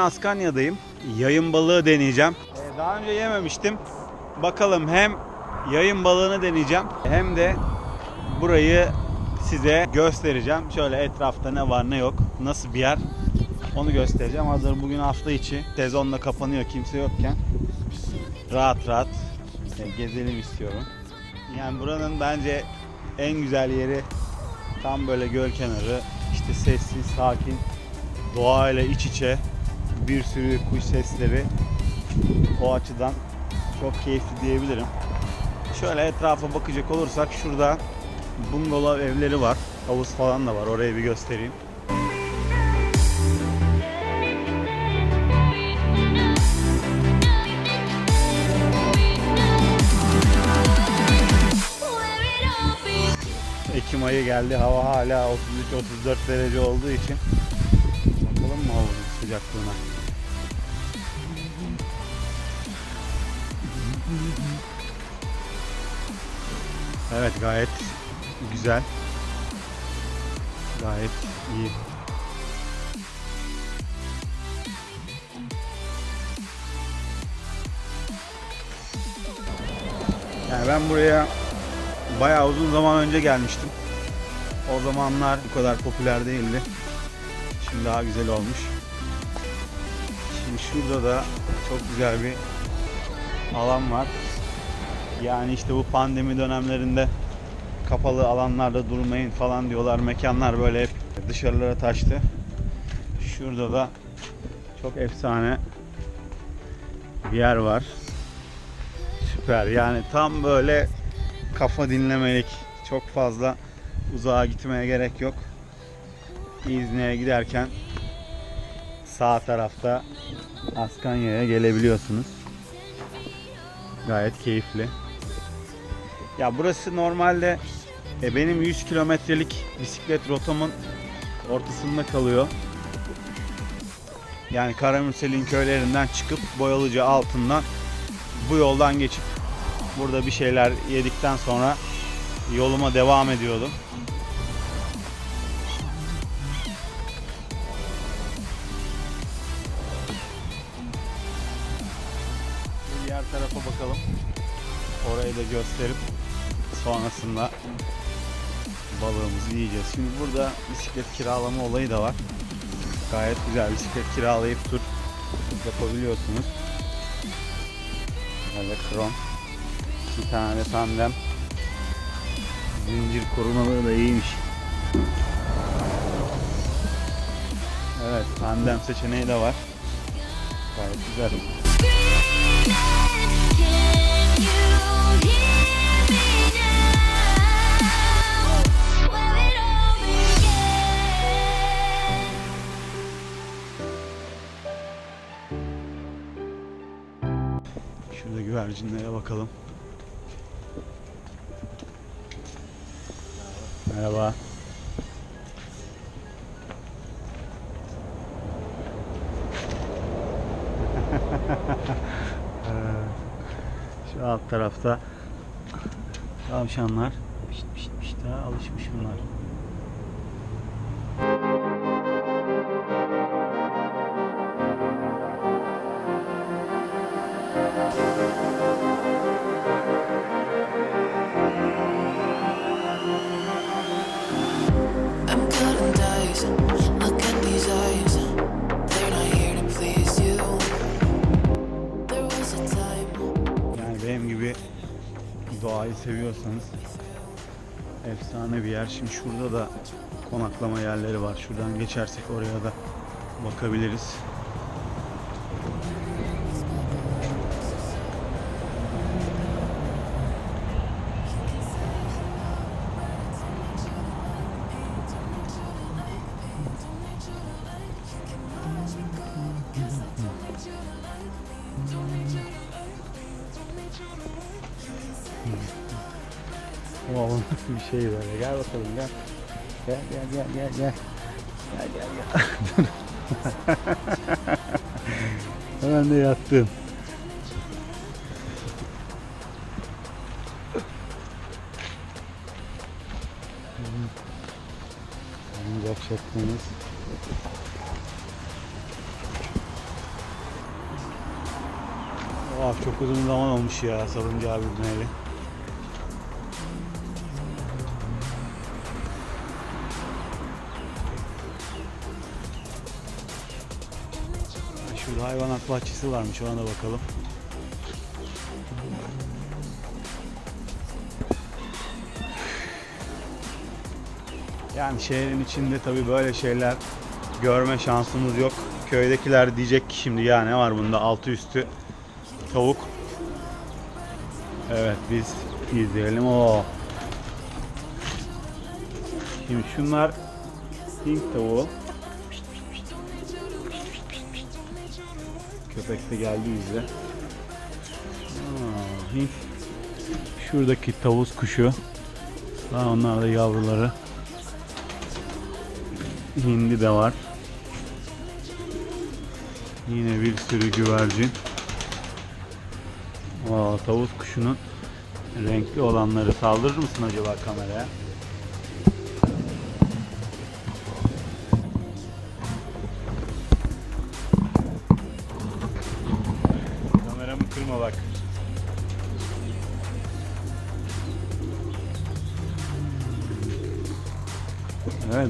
Askanya'dayım. Yayın balığı deneyeceğim. Ee, daha önce yememiştim. Bakalım hem yayın balığını deneyeceğim hem de burayı size göstereceğim. Şöyle etrafta ne var ne yok, nasıl bir yer onu göstereceğim. Hazır bugün hafta içi sezon da kapanıyor kimse yokken rahat rahat e, gezelim istiyorum. Yani buranın bence en güzel yeri tam böyle göl kenarı. işte sessiz, sakin, doğayla iç içe bir sürü kuş sesleri. O açıdan çok keyifli diyebilirim. Şöyle etrafa bakacak olursak şurada bungalov evleri var. Havuz falan da var. Orayı bir göstereyim. Ekim ayı geldi. Hava hala 33-34 derece olduğu için. Bakalım mı havanın sıcaklığına. Evet gayet güzel. Gayet iyi. Yani ben buraya bayağı uzun zaman önce gelmiştim. O zamanlar bu kadar popüler değildi. Şimdi daha güzel olmuş. Şimdi şurada da çok güzel bir alan var. Yani işte bu pandemi dönemlerinde kapalı alanlarda durmayın falan diyorlar. Mekanlar böyle hep dışarılara taştı. Şurada da çok efsane bir yer var. Süper. Yani tam böyle kafa dinlemelik. Çok fazla uzağa gitmeye gerek yok. İzne'ye giderken sağ tarafta Askanya'ya gelebiliyorsunuz. Gayet keyifli. Ya burası normalde e, benim 100 kilometrelik bisiklet rotamın ortasında kalıyor. Yani Karamürsel'in köylerinden çıkıp Boyalıcı altından bu yoldan geçip burada bir şeyler yedikten sonra yoluma devam ediyordum. Orayı da gösterip sonrasında balığımızı yiyeceğiz. Şimdi burada bisiklet kiralama olayı da var. Gayet güzel bisiklet kiralayıp tur yapabiliyorsunuz. Böyle krom. Bir tane de tandem. Zincir korumaları da iyiymiş. Evet tandem seçeneği de var. Gayet güzel. Şurada güvercinlere bakalım. Merhaba. Ee, Şu alt tarafta tavşanlar. Pişt pişt pişt daha alışmış bunlar. Efsane bir yer. Şimdi şurada da konaklama yerleri var. Şuradan geçersek oraya da bakabiliriz. bir şey böyle. Gel bakalım gel. Gel gel gel gel gel. Gel gel. Hemen de yattım. Ancak şeklimiz. Oha çok uzun zaman olmuş ya salıncağı binmeli. Hayvanat bahçesi varmış ona da bakalım. Yani şehrin içinde tabii böyle şeyler görme şansımız yok. Köydekiler diyecek ki şimdi ya ne var bunda altı üstü tavuk. Evet biz izleyelim o. Şimdi şunlar Hint tavuğu. Köpek de geldi bize. Hint. Şuradaki tavus kuşu. Ha, onlar da yavruları. Hindi de var. Yine bir sürü güvercin. Aa, tavus kuşunun renkli olanları saldırır mısın acaba kameraya?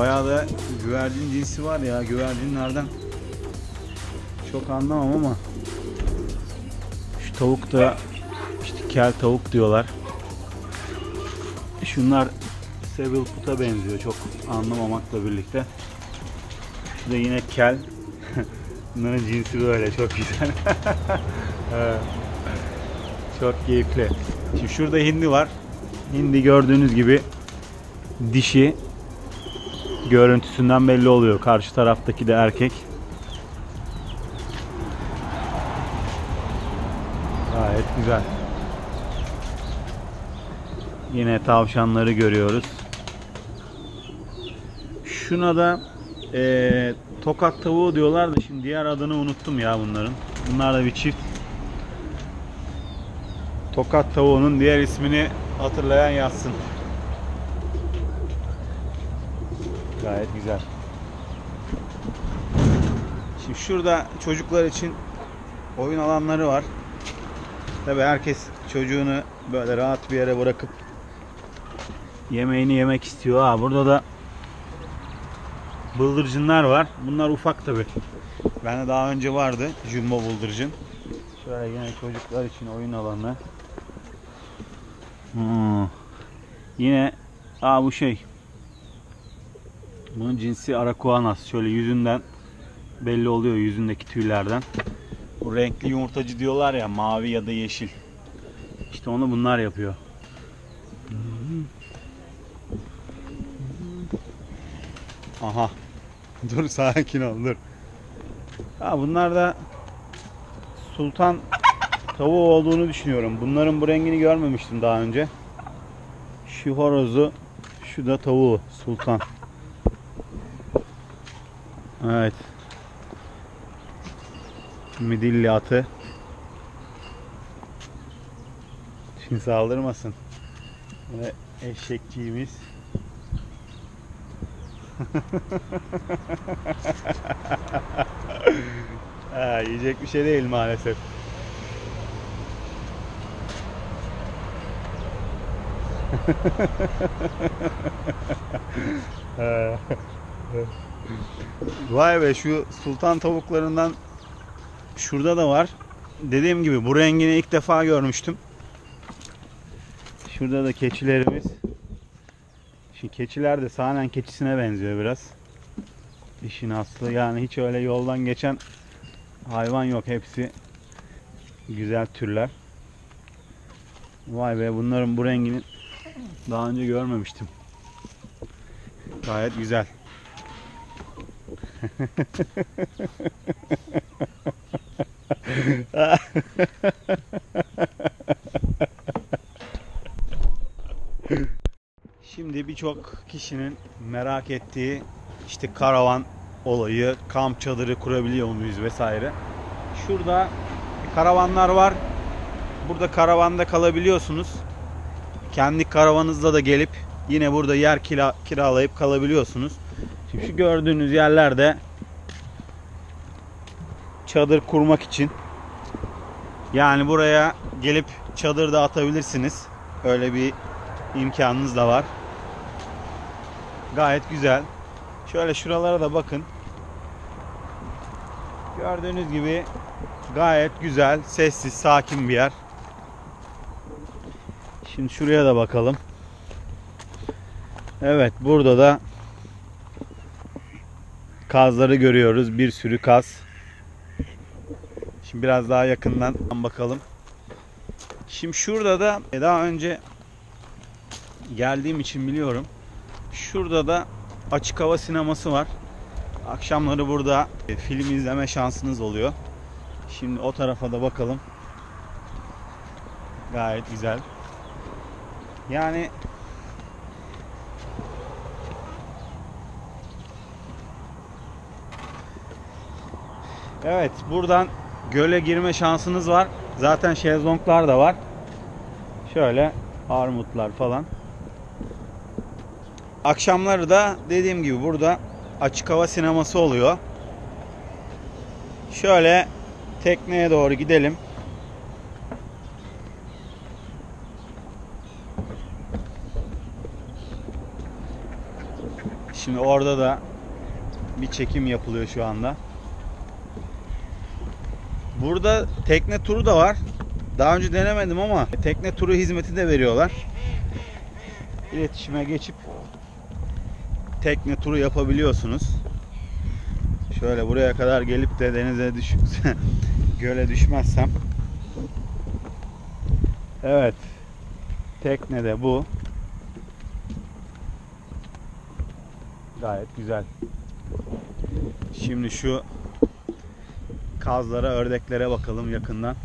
Bayağı da güvercin cinsi var ya güvercinlerden. Çok anlamam ama şu tavuk da işte kel tavuk diyorlar. Şunlar Sevil Put'a benziyor çok anlamamakla birlikte. Şu da yine kel. Bunların cinsi böyle çok güzel. Çok keyifli. Şimdi şurada hindi var. Hindi gördüğünüz gibi dişi görüntüsünden belli oluyor. Karşı taraftaki de erkek. Gayet güzel. Yine tavşanları görüyoruz. Şuna da eee, tokat tavuğu diyorlar da şimdi diğer adını unuttum ya bunların. Bunlar da bir çift. Tokat tavuğunun diğer ismini hatırlayan yazsın. Gayet güzel. Şimdi şurada çocuklar için oyun alanları var. Tabi herkes çocuğunu böyle rahat bir yere bırakıp yemeğini yemek istiyor. Ha burada da bıldırcınlar var. Bunlar ufak tabi. Bende daha önce vardı jumbo bıldırcın. Şöyle yine çocuklar için oyun alanı. Hmm. Yine aa bu şey bunun cinsi Arakuanas. Şöyle yüzünden belli oluyor yüzündeki tüylerden. Bu renkli yumurtacı diyorlar ya mavi ya da yeşil. İşte onu bunlar yapıyor. Aha. Dur sakin ol dur. Ha bunlar da sultan tavuğu olduğunu düşünüyorum. Bunların bu rengini görmemiştim daha önce. Şu horozu, şu da tavuğu sultan. Evet. Midilli atı. Şimdi saldırmasın. Ve eşekçiğimiz. ha, yiyecek bir şey değil maalesef. Ha. Vay be şu sultan tavuklarından şurada da var. Dediğim gibi bu rengini ilk defa görmüştüm. Şurada da keçilerimiz. Şimdi keçiler de sahnen keçisine benziyor biraz. İşin aslı yani hiç öyle yoldan geçen hayvan yok. Hepsi güzel türler. Vay be bunların bu rengini daha önce görmemiştim. Gayet güzel. Şimdi birçok kişinin merak ettiği işte karavan olayı, kamp çadırı kurabiliyor muyuz vesaire. Şurada karavanlar var. Burada karavanda kalabiliyorsunuz. Kendi karavanınızla da gelip yine burada yer kira, kiralayıp kalabiliyorsunuz. Şimdi şu gördüğünüz yerlerde çadır kurmak için Yani buraya gelip çadır da atabilirsiniz. Öyle bir imkanınız da var. Gayet güzel. Şöyle şuralara da bakın. Gördüğünüz gibi gayet güzel, sessiz, sakin bir yer. Şimdi şuraya da bakalım. Evet, burada da kazları görüyoruz. Bir sürü kaz. Şimdi biraz daha yakından bakalım. Şimdi şurada da daha önce geldiğim için biliyorum. Şurada da açık hava sineması var. Akşamları burada e, film izleme şansınız oluyor. Şimdi o tarafa da bakalım. Gayet güzel. Yani Evet, buradan göle girme şansınız var. Zaten şezlonglar da var. Şöyle armutlar falan. Akşamları da dediğim gibi burada açık hava sineması oluyor. Şöyle tekneye doğru gidelim. Şimdi orada da bir çekim yapılıyor şu anda. Burada tekne turu da var. Daha önce denemedim ama tekne turu hizmeti de veriyorlar. İletişime geçip tekne turu yapabiliyorsunuz. Şöyle buraya kadar gelip de denize düş göle düşmezsem. Evet. Tekne de bu. Gayet güzel. Şimdi şu kazlara, ördeklere bakalım yakından.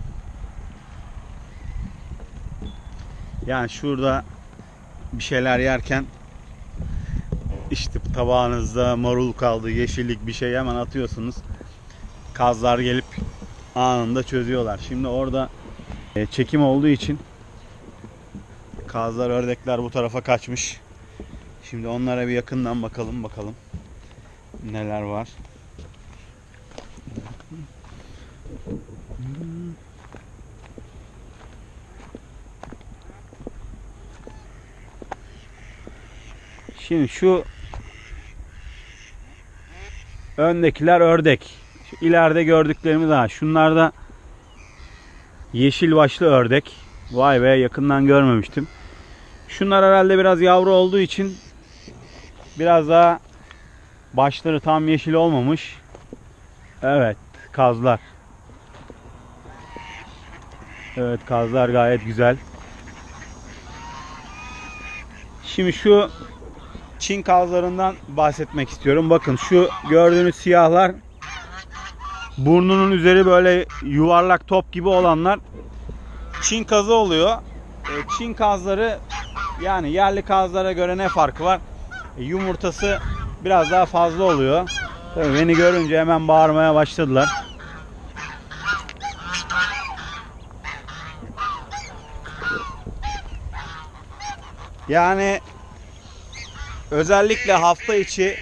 Yani şurada bir şeyler yerken işte tabağınızda marul kaldı, yeşillik bir şey hemen atıyorsunuz. Kazlar gelip anında çözüyorlar. Şimdi orada e, çekim olduğu için kazlar, ördekler bu tarafa kaçmış. Şimdi onlara bir yakından bakalım bakalım neler var. Şimdi şu öndekiler ördek. Şu ileride gördüklerimiz ha. Şunlar da yeşil başlı ördek. Vay be yakından görmemiştim. Şunlar herhalde biraz yavru olduğu için biraz daha başları tam yeşil olmamış. Evet kazlar. Evet kazlar gayet güzel. Şimdi şu Çin kazlarından bahsetmek istiyorum. Bakın şu gördüğünüz siyahlar burnunun üzeri böyle yuvarlak top gibi olanlar Çin kazı oluyor. E, Çin kazları yani yerli kazlara göre ne farkı var? E, Yumurtası biraz daha fazla oluyor. Tabii beni görünce hemen bağırmaya başladılar. Yani özellikle hafta içi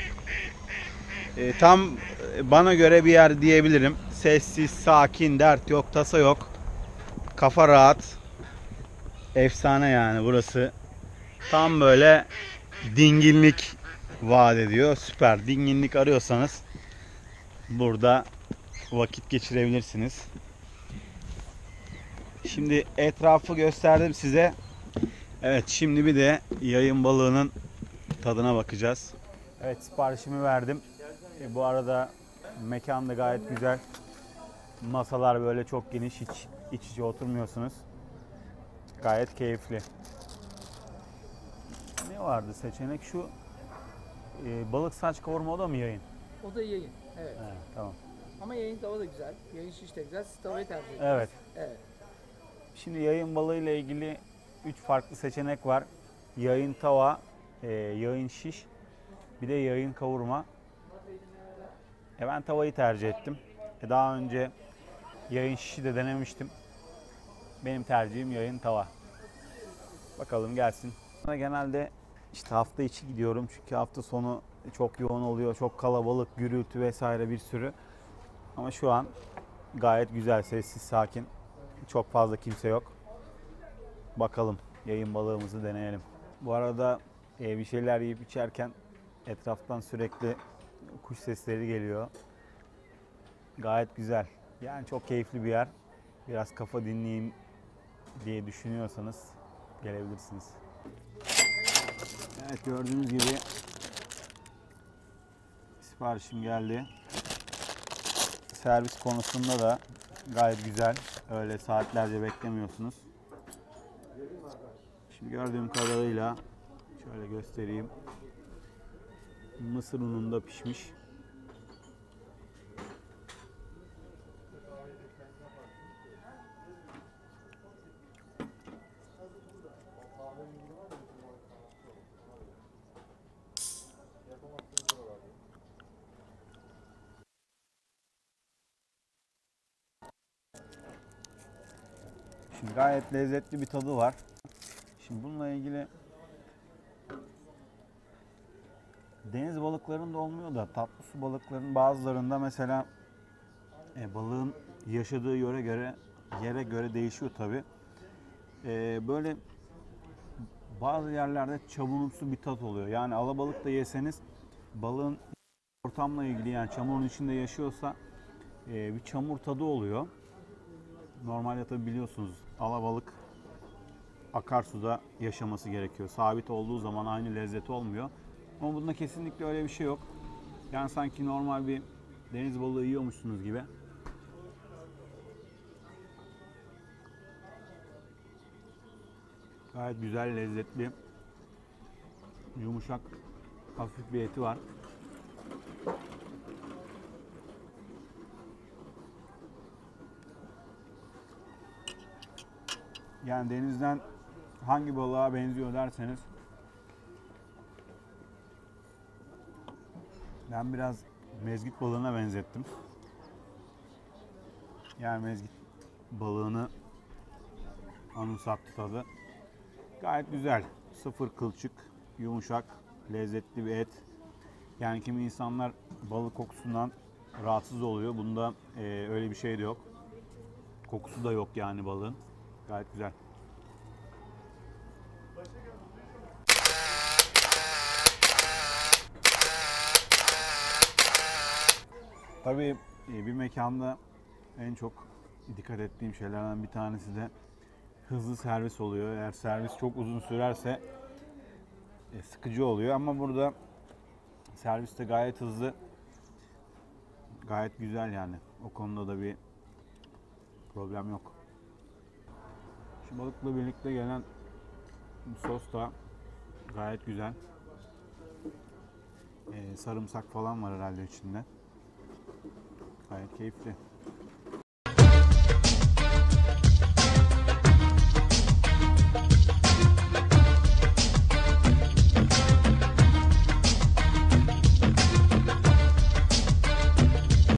e, tam bana göre bir yer diyebilirim. Sessiz, sakin, dert yok, tasa yok. Kafa rahat. Efsane yani burası. Tam böyle dinginlik vaat ediyor. Süper. Dinginlik arıyorsanız burada vakit geçirebilirsiniz. Şimdi etrafı gösterdim size. Evet şimdi bir de yayın balığının tadına bakacağız. Evet siparişimi verdim. E, bu arada mekan da gayet güzel. Masalar böyle çok geniş hiç iç içe oturmuyorsunuz. Gayet keyifli. Ne vardı seçenek şu e, balık saç kavurma o da mı yayın? O da yayın. Evet. He, tamam. Ama yayın tava da güzel. Yayın şiş de güzel. Siz tavayı tercih ediyorsunuz. Evet. Evet. Şimdi yayın balığı ile ilgili 3 farklı seçenek var. Yayın tava, e, yayın şiş, bir de yayın kavurma. E ben tavayı tercih ettim. E daha önce yayın şişi de denemiştim. Benim tercihim yayın tava. Bakalım gelsin. Genelde işte hafta içi gidiyorum çünkü hafta sonu çok yoğun oluyor. Çok kalabalık, gürültü vesaire bir sürü. Ama şu an gayet güzel, sessiz, sakin. Çok fazla kimse yok. Bakalım yayın balığımızı deneyelim. Bu arada e, bir şeyler yiyip içerken etraftan sürekli kuş sesleri geliyor. Gayet güzel. Yani çok keyifli bir yer. Biraz kafa dinleyeyim diye düşünüyorsanız gelebilirsiniz. Evet gördüğünüz gibi siparişim geldi. Servis konusunda da gayet güzel. Öyle saatlerce beklemiyorsunuz. Şimdi gördüğüm kadarıyla şöyle göstereyim. Mısır ununda pişmiş. Şimdi gayet lezzetli bir tadı var. Şimdi bununla ilgili deniz balıklarında olmuyor da tatlı su balıklarının bazılarında mesela e, balığın yaşadığı yöre göre yere göre değişiyor tabi. böyle bazı yerlerde çamurumsu bir tat oluyor. Yani alabalık da yeseniz balığın ortamla ilgili yani çamurun içinde yaşıyorsa e, bir çamur tadı oluyor. Normalde tabi biliyorsunuz alabalık akarsuda yaşaması gerekiyor. Sabit olduğu zaman aynı lezzeti olmuyor. Ama bunda kesinlikle öyle bir şey yok. Yani sanki normal bir deniz balığı yiyormuşsunuz gibi. Gayet güzel, lezzetli, yumuşak, hafif bir eti var. Yani denizden hangi balığa benziyor derseniz ben biraz mezgit balığına benzettim. Yani mezgit balığını anımsattı tadı. Gayet güzel. Sıfır kılçık, yumuşak, lezzetli bir et. Yani kimi insanlar balık kokusundan rahatsız oluyor. Bunda eee, öyle bir şey de yok. Kokusu da yok yani balığın. Gayet güzel. Tabii e, bir mekanda en çok dikkat ettiğim şeylerden bir tanesi de hızlı servis oluyor. Eğer servis çok uzun sürerse e, sıkıcı oluyor ama burada servis de gayet hızlı. Gayet güzel yani. O konuda da bir problem yok. Şu balıkla birlikte gelen sos da gayet güzel. Ee, sarımsak falan var herhalde içinde. Gayet keyifli.